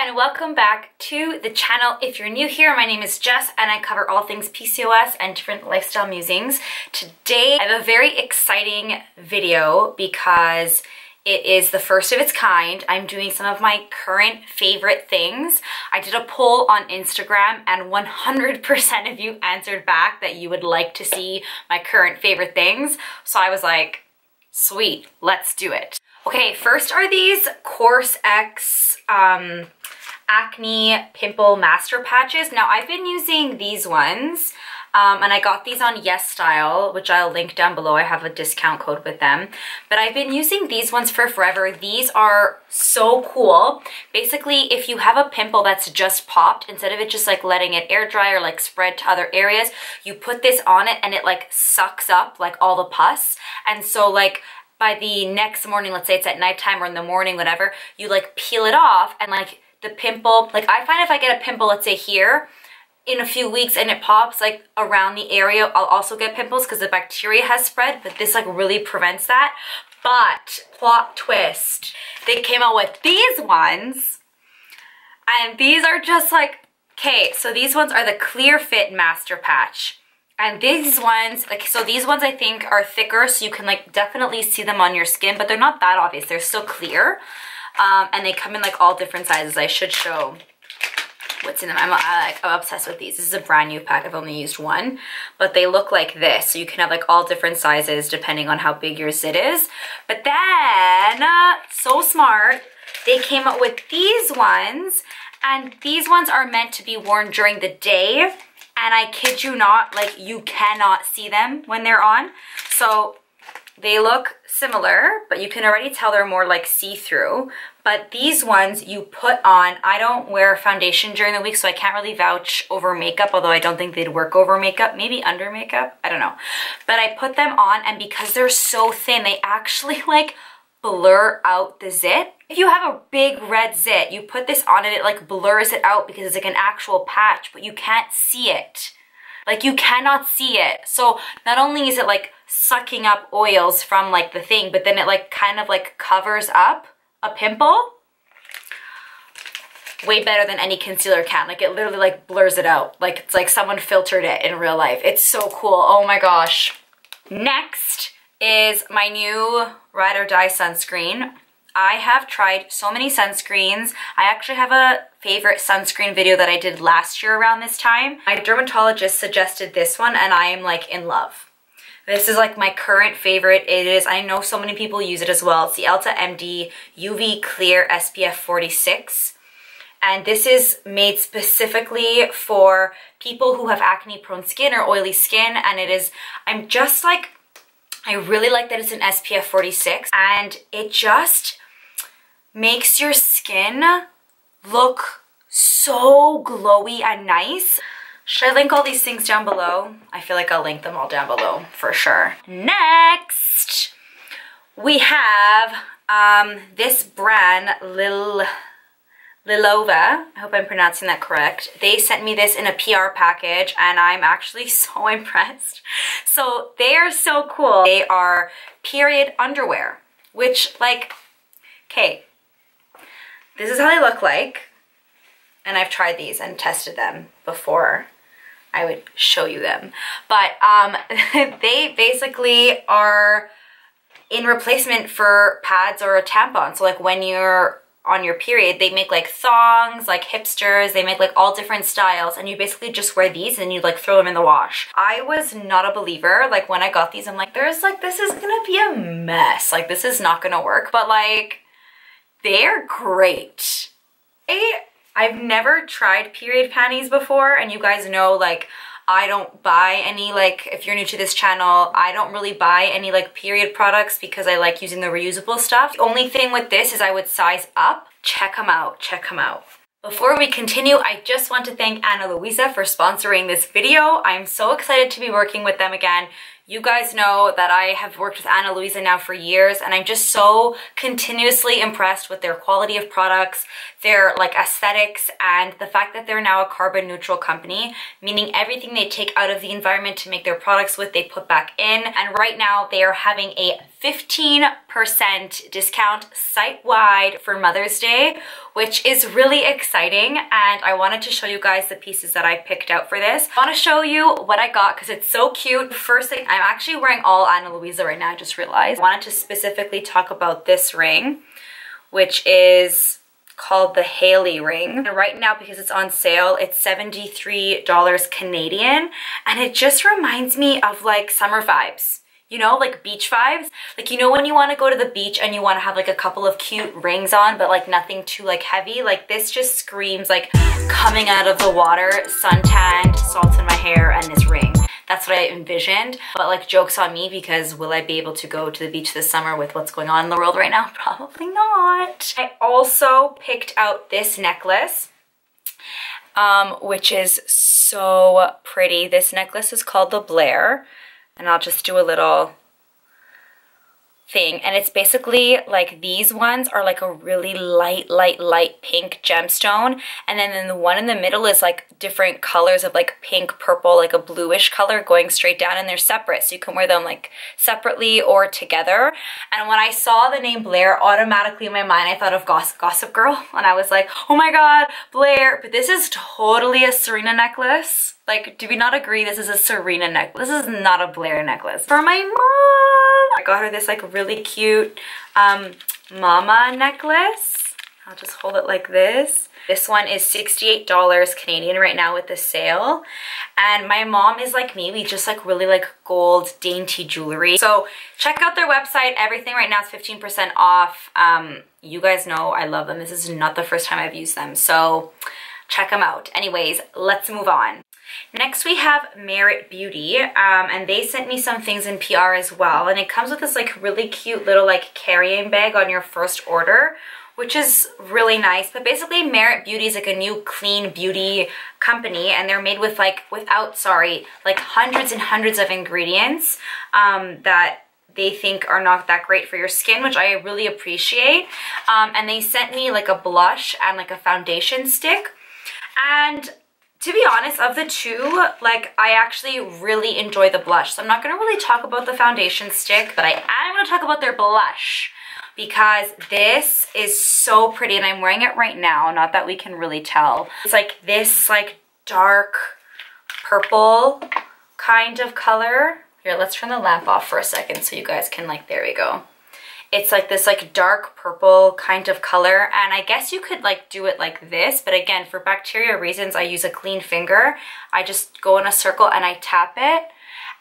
and welcome back to the channel. If you're new here, my name is Jess and I cover all things PCOS and different lifestyle musings. Today I have a very exciting video because it is the first of its kind. I'm doing some of my current favorite things. I did a poll on Instagram and 100% of you answered back that you would like to see my current favorite things. So I was like, sweet, let's do it. Okay, first are these COSRX um, Acne Pimple Master Patches. Now, I've been using these ones, um, and I got these on YesStyle, which I'll link down below. I have a discount code with them. But I've been using these ones for forever. These are so cool. Basically, if you have a pimple that's just popped, instead of it just like letting it air dry or like spread to other areas, you put this on it and it like sucks up like all the pus. And so like by the next morning, let's say it's at nighttime or in the morning, whatever, you like peel it off and like the pimple, like I find if I get a pimple, let's say here, in a few weeks and it pops like around the area, I'll also get pimples because the bacteria has spread, but this like really prevents that. But plot twist, they came out with these ones and these are just like, okay, so these ones are the Clear Fit Master Patch. And these ones, like, so these ones I think are thicker, so you can like definitely see them on your skin, but they're not that obvious. They're still clear. Um, and they come in like all different sizes. I should show what's in them. I'm, I, I'm obsessed with these. This is a brand new pack. I've only used one, but they look like this. So you can have like all different sizes depending on how big your zit is. But then, uh, so smart, they came up with these ones and these ones are meant to be worn during the day and I kid you not, like you cannot see them when they're on. So they look similar, but you can already tell they're more like see-through. But these ones you put on, I don't wear foundation during the week, so I can't really vouch over makeup, although I don't think they'd work over makeup, maybe under makeup, I don't know. But I put them on and because they're so thin, they actually like blur out the zit. If you have a big red zit, you put this on and it like blurs it out because it's like an actual patch, but you can't see it. Like you cannot see it. So not only is it like sucking up oils from like the thing, but then it like kind of like covers up a pimple. Way better than any concealer can. Like it literally like blurs it out. Like it's like someone filtered it in real life. It's so cool. Oh my gosh. Next is my new Ride or Die sunscreen. I have tried so many sunscreens. I actually have a favorite sunscreen video that I did last year around this time. My dermatologist suggested this one and I am like in love. This is like my current favorite. It is, I know so many people use it as well. It's the Elta MD UV Clear SPF 46. And this is made specifically for people who have acne prone skin or oily skin. And it is, I'm just like I really like that it's an SPF 46 and it just makes your skin look so glowy and nice. Should I link all these things down below? I feel like I'll link them all down below for sure. Next, we have um, this brand, Lil Lilova, I hope I'm pronouncing that correct. They sent me this in a PR package and I'm actually so impressed. So they are so cool. They are period underwear, which like, okay, this is how they look like. And I've tried these and tested them before I would show you them. But um, they basically are in replacement for pads or a tampon. So like when you're on your period, they make like thongs, like hipsters, they make like all different styles and you basically just wear these and you like throw them in the wash. I was not a believer. Like when I got these, I'm like, there's like, this is gonna be a mess. Like this is not gonna work, but like, they're great. I've never tried period panties before and you guys know like I don't buy any like, if you're new to this channel, I don't really buy any like period products because I like using the reusable stuff. The only thing with this is I would size up. Check them out, check them out. Before we continue, I just want to thank Ana Luisa for sponsoring this video. I'm so excited to be working with them again. You guys know that I have worked with Ana Luisa now for years and I'm just so continuously impressed with their quality of products, their like aesthetics and the fact that they're now a carbon neutral company, meaning everything they take out of the environment to make their products with, they put back in. And right now they are having a 15% discount site-wide for Mother's Day, which is really exciting. And I wanted to show you guys the pieces that I picked out for this. I wanna show you what I got because it's so cute. First thing, I'm actually wearing all Ana Luisa right now, I just realized. I wanted to specifically talk about this ring, which is called the Hailey ring. And right now, because it's on sale, it's $73 Canadian. And it just reminds me of like summer vibes you know, like beach vibes. Like, you know when you want to go to the beach and you want to have like a couple of cute rings on, but like nothing too like heavy? Like this just screams like coming out of the water, suntanned, salt in my hair, and this ring. That's what I envisioned. But like jokes on me because will I be able to go to the beach this summer with what's going on in the world right now? Probably not. I also picked out this necklace. Um, which is so pretty. This necklace is called the Blaire and I'll just do a little thing. And it's basically like these ones are like a really light light light pink gemstone. And then, then the one in the middle is like different colors of like pink purple like a bluish color going straight down and they're separate. So you can wear them like separately or together. And when I saw the name Blaire automatically in my mind I thought of Gossip, Gossip Girl. And I was like oh my god Blair. But this is totally a Serena necklace like, do we not agree this is a Serena necklace? This is not a Blair necklace. For my mom! I got her this like really cute um, mama necklace. I'll just hold it like this. This one is $68 Canadian right now with the sale. And my mom is like me. We just like really like gold dainty jewelry. So check out their website. Everything right now is 15% off. Um, you guys know I love them. This is not the first time I've used them. So check them out. Anyways, let's move on. Next we have Merit Beauty, um, and they sent me some things in PR as well, and it comes with this like really cute little like carrying bag on your first order, which is really nice. But basically Merit Beauty is like a new clean beauty company, and they're made with like, without, sorry, like hundreds and hundreds of ingredients um, that they think are not that great for your skin, which I really appreciate. Um, and they sent me like a blush and like a foundation stick. And to be honest, of the two, like I actually really enjoy the blush. So I'm not gonna really talk about the foundation stick, but I am gonna talk about their blush because this is so pretty and I'm wearing it right now, not that we can really tell. It's like this like dark purple kind of color. Here, let's turn the lamp off for a second so you guys can like, there we go. It's like this like dark purple kind of color and I guess you could like do it like this but again for bacteria reasons I use a clean finger. I just go in a circle and I tap it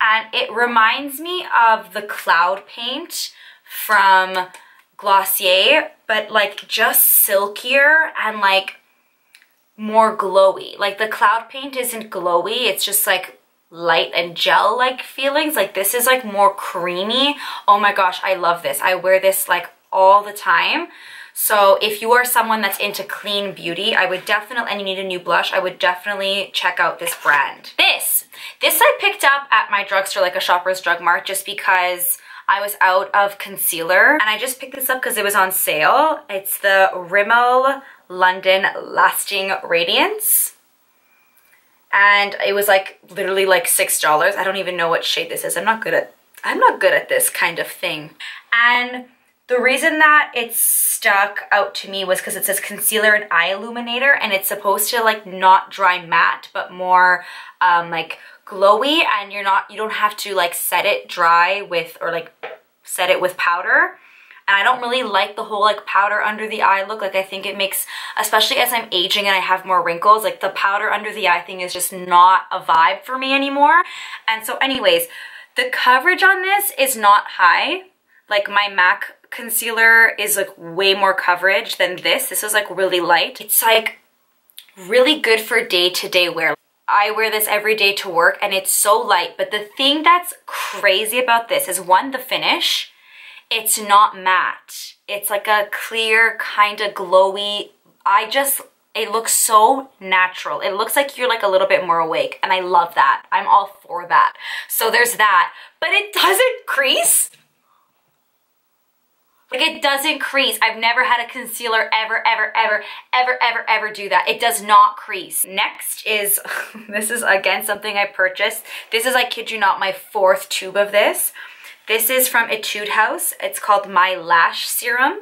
and it reminds me of the cloud paint from Glossier but like just silkier and like more glowy. Like the cloud paint isn't glowy, it's just like light and gel-like feelings. Like this is like more creamy. Oh my gosh, I love this. I wear this like all the time. So if you are someone that's into clean beauty, I would definitely, and you need a new blush, I would definitely check out this brand. This, this I picked up at my drugstore, like a Shoppers Drug Mart, just because I was out of concealer. And I just picked this up because it was on sale. It's the Rimmel London Lasting Radiance and it was like literally like six dollars. I don't even know what shade this is. I'm not good at i'm not good at this kind of thing. And the reason that it stuck out to me was because it says concealer and eye illuminator and it's supposed to like not dry matte but more um, like glowy and you're not you don't have to like set it dry with or like set it with powder and I don't really like the whole like powder under the eye look. Like I think it makes, especially as I'm aging and I have more wrinkles, like the powder under the eye thing is just not a vibe for me anymore. And so anyways, the coverage on this is not high. Like my MAC concealer is like way more coverage than this. This is like really light. It's like really good for day-to-day -day wear. I wear this every day to work and it's so light. But the thing that's crazy about this is one, the finish it's not matte. It's like a clear, kind of glowy, I just It looks so natural. It looks like you're like a little bit more awake and I love that. I'm all for that. So there's that, but it doesn't crease. Like it doesn't crease. I've never had a concealer ever, ever, ever, ever, ever, ever do that. It does not crease. Next is, this is again something I purchased. This is, I kid you not, my fourth tube of this. This is from Etude House. It's called My Lash Serum.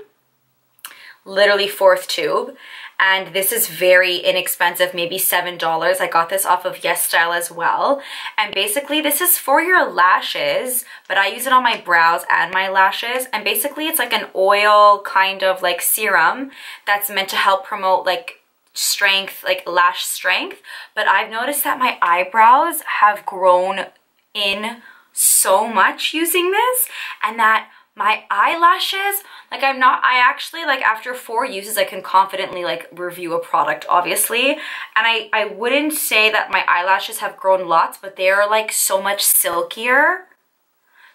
Literally fourth tube and this is very inexpensive, maybe $7. I got this off of YesStyle as well. And basically this is for your lashes, but I use it on my brows and my lashes. And basically it's like an oil kind of like serum that's meant to help promote like strength, like lash strength. But I've noticed that my eyebrows have grown in so much using this and that my eyelashes, like I'm not, I actually like after four uses, I can confidently like review a product obviously. And I, I wouldn't say that my eyelashes have grown lots, but they are like so much silkier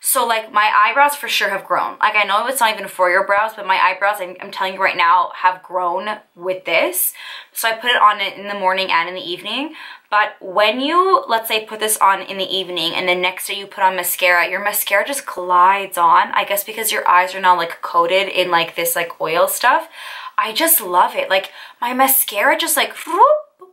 so like my eyebrows for sure have grown. Like I know it's not even for your brows, but my eyebrows, I'm, I'm, telling you right now, have grown with this. So I put it on it in the morning and in the evening. But when you, let's say, put this on in the evening and the next day you put on mascara, your mascara just glides on. I guess because your eyes are now like coated in like this like oil stuff. I just love it. Like my mascara just like, whoop,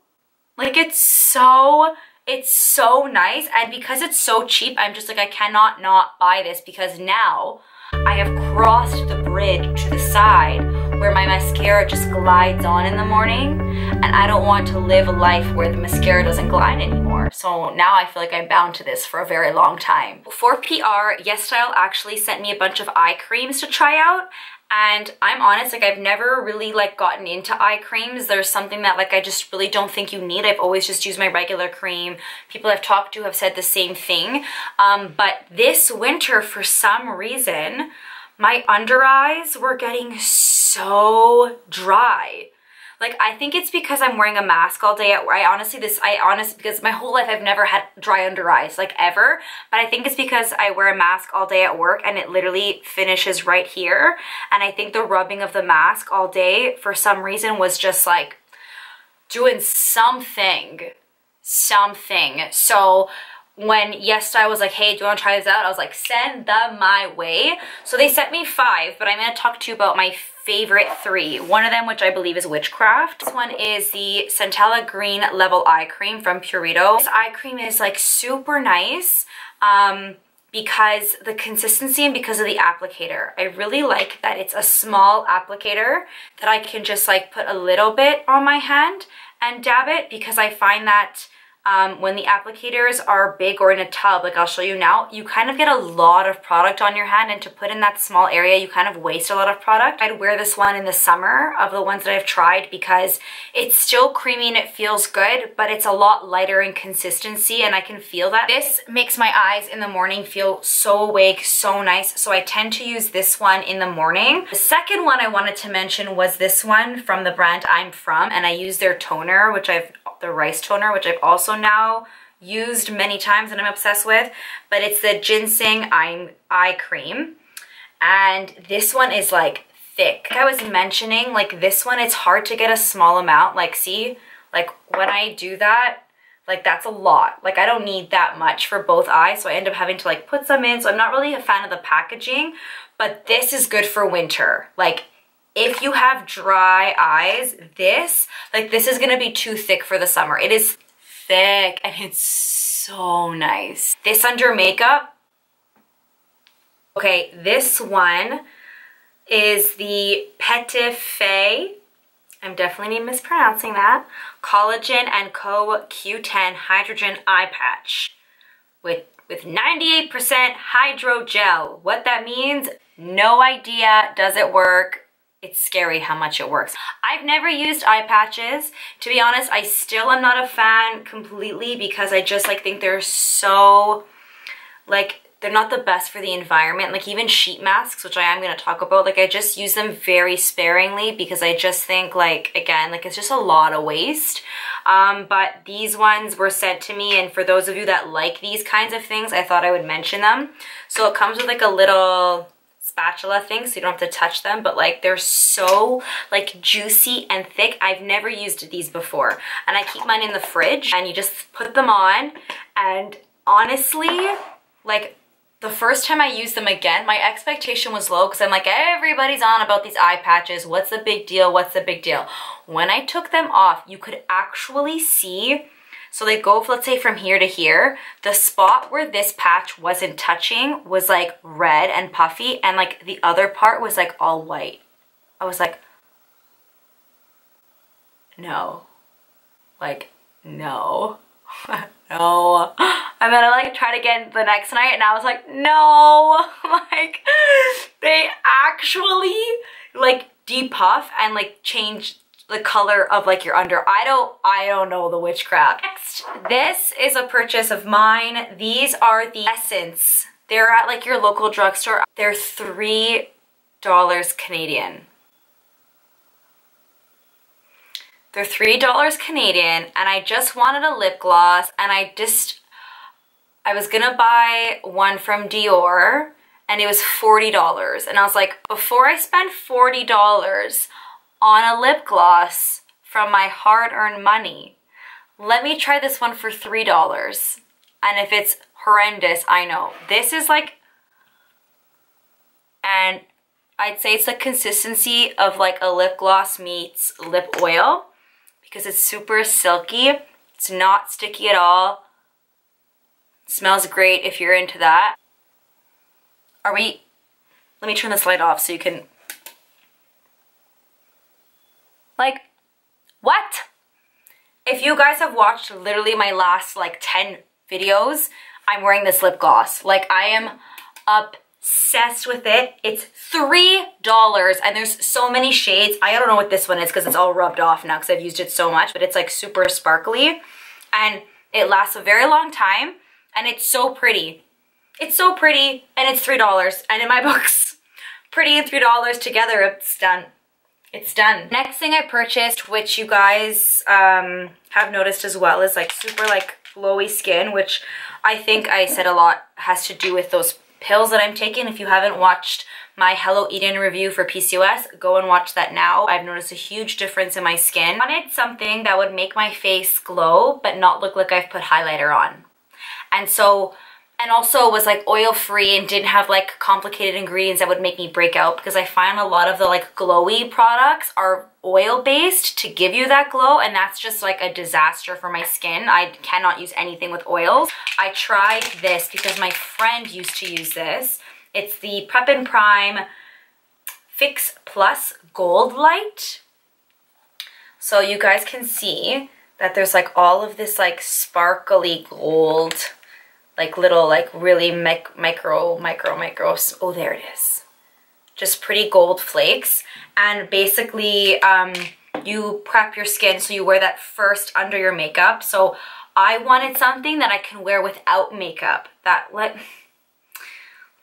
like it's so it's so nice and because it's so cheap, I'm just like, I cannot not buy this because now I have crossed the bridge to the side where my mascara just glides on in the morning and I don't want to live a life where the mascara doesn't glide anymore. So now I feel like I'm bound to this for a very long time. For PR, YesStyle actually sent me a bunch of eye creams to try out and I'm honest, like I've never really like gotten into eye creams. There's something that like I just really don't think you need. I've always just used my regular cream. People I've talked to have said the same thing. Um, but this winter, for some reason, my under eyes were getting so dry. Like, I think it's because I'm wearing a mask all day. I honestly, this, I honestly, because my whole life I've never had dry under eyes, like ever. But I think it's because I wear a mask all day at work and it literally finishes right here. And I think the rubbing of the mask all day for some reason was just like doing something, something. So when YesStyle was like, hey, do you want to try this out? I was like, send them my way. So they sent me five, but I'm going to talk to you about my favorite three. One of them, which I believe is Witchcraft. This one is the Centella Green Level Eye Cream from Purito. This eye cream is like super nice. Um, because the consistency and because of the applicator. I really like that it's a small applicator that I can just like put a little bit on my hand and dab it because I find that um, when the applicators are big or in a tub, like I'll show you now, you kind of get a lot of product on your hand and to put in that small area, you kind of waste a lot of product. I'd wear this one in the summer of the ones that I've tried because it's still creamy and it feels good, but it's a lot lighter in consistency and I can feel that. This makes my eyes in the morning feel so awake, so nice. So I tend to use this one in the morning. The second one I wanted to mention was this one from the brand I'm from and I use their toner, which I've the rice toner, which I've also now used many times and I'm obsessed with, but it's the ginseng eye, eye cream. And this one is like thick. Like I was mentioning, like this one, it's hard to get a small amount. Like see, like when I do that, like that's a lot. Like I don't need that much for both eyes. So I end up having to like put some in. So I'm not really a fan of the packaging, but this is good for winter. Like if you have dry eyes, this, like this is gonna be too thick for the summer. It is thick and it's so nice. This under makeup, okay, this one is the Petit Fait, I'm definitely mispronouncing that, Collagen and Co Q10 Hydrogel Eye Patch with with 98% hydrogel. What that means, no idea. Does it work? It's scary how much it works. I've never used eye patches. To be honest, I still am not a fan completely because I just like think they're so like they're not the best for the environment. Like even sheet masks, which I am going to talk about, like I just use them very sparingly because I just think like, again, like it's just a lot of waste. Um, but these ones were sent to me and for those of you that like these kinds of things, I thought I would mention them. So it comes with like a little spatula thing so you don't have to touch them but like they're so like juicy and thick. I've never used these before. And I keep mine in the fridge and you just put them on and honestly like the first time I used them again my expectation was low because I'm like everybody's on about these eye patches. What's the big deal? What's the big deal? When I took them off you could actually see so they go, let's say from here to here, the spot where this patch wasn't touching was like red and puffy and like the other part was like all white. I was like, no, like, no, no. And then I like tried again the next night and I was like, no, like they actually like depuff and like change the color of like your under. I don't, I don't know the witchcraft. This is a purchase of mine. These are the Essence. They're at like your local drugstore. They're $3 Canadian. They're $3 Canadian and I just wanted a lip gloss and I just, I was gonna buy one from Dior and it was $40 and I was like, before I spend $40 on a lip gloss from my hard-earned money. Let me try this one for $3. And if it's horrendous, I know. This is like, and I'd say it's the consistency of like a lip gloss meets lip oil because it's super silky. It's not sticky at all. It smells great if you're into that. Are we, let me turn this light off so you can like, what? If you guys have watched literally my last like 10 videos, I'm wearing this lip gloss. Like I am obsessed with it. It's $3 and there's so many shades. I don't know what this one is because it's all rubbed off now because I've used it so much, but it's like super sparkly and it lasts a very long time and it's so pretty. It's so pretty and it's $3 and in my books, pretty and $3 together, it's done it's done. Next thing I purchased, which you guys um, have noticed as well, is like super like glowy skin, which I think I said a lot has to do with those pills that I'm taking. If you haven't watched my Hello Eden review for PCOS, go and watch that now. I've noticed a huge difference in my skin. I wanted something that would make my face glow, but not look like I've put highlighter on. And so and also was like oil free and didn't have like complicated ingredients that would make me break out because I find a lot of the like glowy products are oil based to give you that glow and that's just like a disaster for my skin. I cannot use anything with oils. I tried this because my friend used to use this. It's the Prep and Prime Fix Plus Goldlite. So you guys can see that there's like all of this like sparkly gold like little like really mic micro micro micro oh there it is. Just pretty gold flakes. And basically um, you prep your skin so you wear that first under your makeup. So I wanted something that I can wear without makeup. That let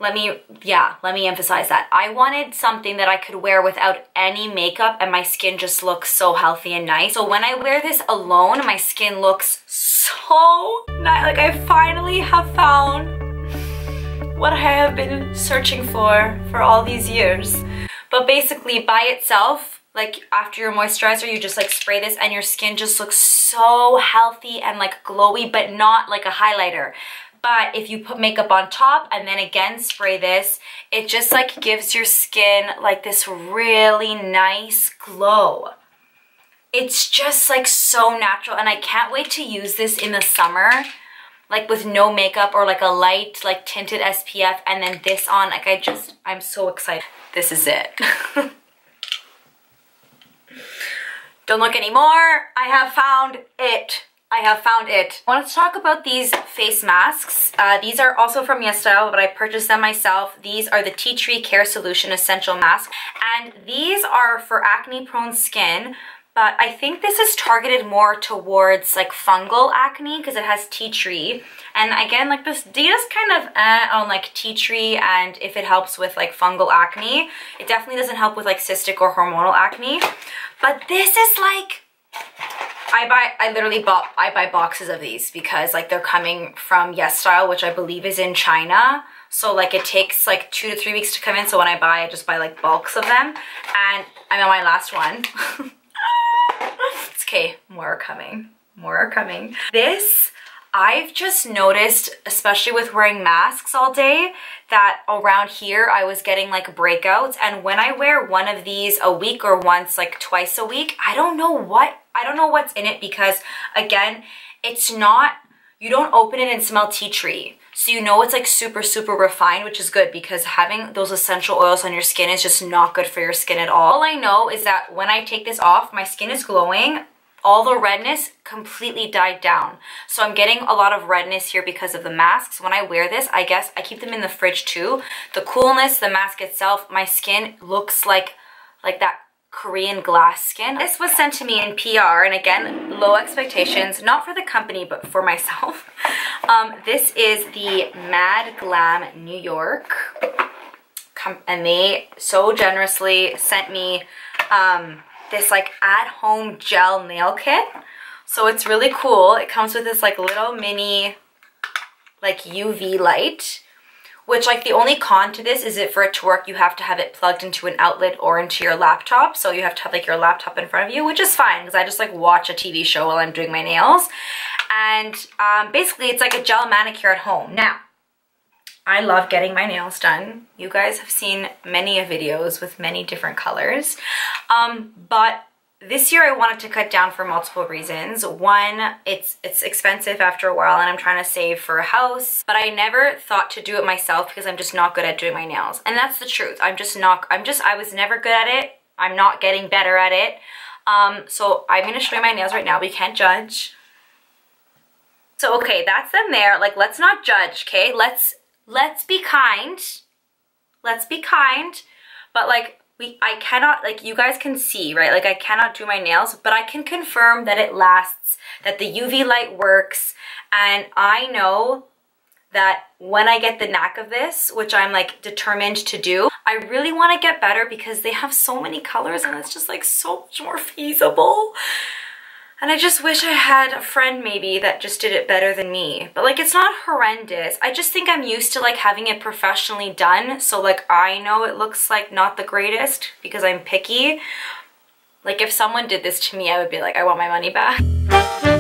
let me, yeah, let me emphasize that. I wanted something that I could wear without any makeup and my skin just looks so healthy and nice. So when I wear this alone, my skin looks so nice. Like I finally have found what I have been searching for for all these years. But basically by itself, like after your moisturizer, you just like spray this and your skin just looks so healthy and like glowy, but not like a highlighter but if you put makeup on top and then again spray this, it just like gives your skin like this really nice glow. It's just like so natural and I can't wait to use this in the summer like with no makeup or like a light like tinted SPF and then this on. Like I just I'm so excited. This is it. Don't look anymore. I have found it I have found it. I want to talk about these face masks. Uh, these are also from YesStyle, but I purchased them myself. These are the Tea Tree Care Solution Essential Mask. And these are for acne prone skin, but I think this is targeted more towards like fungal acne because it has tea tree. And again, like this data's kind of eh on like tea tree and if it helps with like fungal acne. It definitely doesn't help with like cystic or hormonal acne. But this is like I buy, I literally bought, I buy boxes of these because like they're coming from YesStyle, which I believe is in China. So like it takes like two to three weeks to come in. So when I buy, I just buy like bulks of them. And I'm on my last one. it's okay, more are coming. More are coming. This, I've just noticed, especially with wearing masks all day, that around here I was getting like breakouts. And when I wear one of these a week or once, like twice a week, I don't know what, I don't know what's in it because again, it's not, you don't open it and smell tea tree. So you know it's like super, super refined, which is good because having those essential oils on your skin is just not good for your skin at all. All I know is that when I take this off, my skin is glowing. All the redness completely died down. So I'm getting a lot of redness here because of the masks. When I wear this, I guess I keep them in the fridge too. The coolness, the mask itself, my skin looks like like that Korean glass skin. This was sent to me in PR, and again, low expectations, not for the company, but for myself. Um, this is the Madam Glam New York. And they so generously sent me um, this like at-home gel nail kit. So it's really cool. It comes with this like little mini like UV light which like the only con to this is that for it to work you have to have it plugged into an outlet or into your laptop so you have to have like your laptop in front of you which is fine because I just like watch a TV show while I'm doing my nails and um, basically it's like a gel manicure at home now I love getting my nails done you guys have seen many videos with many different colors um, but this year I wanted to cut down for multiple reasons. One, it's it's expensive after a while and I'm trying to save for a house, but I never thought to do it myself because I'm just not good at doing my nails. And that's the truth. I'm just not, I'm just, I was never good at it. I'm not getting better at it. Um, so I'm gonna show you my nails right now, We can't judge. So okay, that's them there. Like, let's not judge, okay? Let's, let's be kind. Let's be kind. But like, we I cannot like you guys can see right like I cannot do my nails but I can confirm that it lasts that the UV light works and I know that when I get the knack of this which I'm like determined to do I really want to get better because they have so many colors and it's just like so much more feasible and I just wish I had a friend maybe that just did it better than me. But like it's not horrendous. I just think I'm used to like having it professionally done. So like I know it looks like not the greatest because I'm picky. Like if someone did this to me, I would be like, I want my money back.